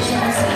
Yes.